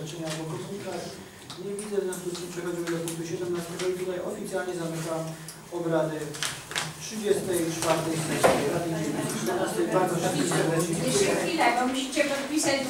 oświadczenia albo komunikat. Nie widzę, w związku z czym przechodzimy do punktu 17 i tutaj oficjalnie zamykam obrady 34 sesji Rady Gminy 14. Bardzo wszystkim serdecznie Jeszcze chwilę, bo musicie podpisać.